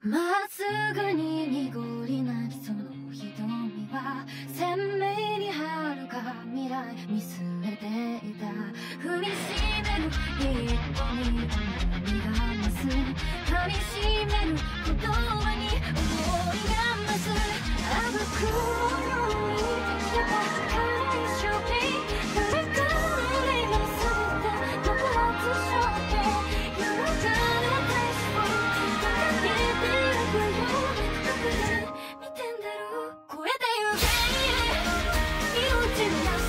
まっすぐに濁りなきその瞳は鮮明に遥か未来見据えていた。踏みしめる一歩に涙が増す。噛みしめる言葉に思いが増す。あぶく You do not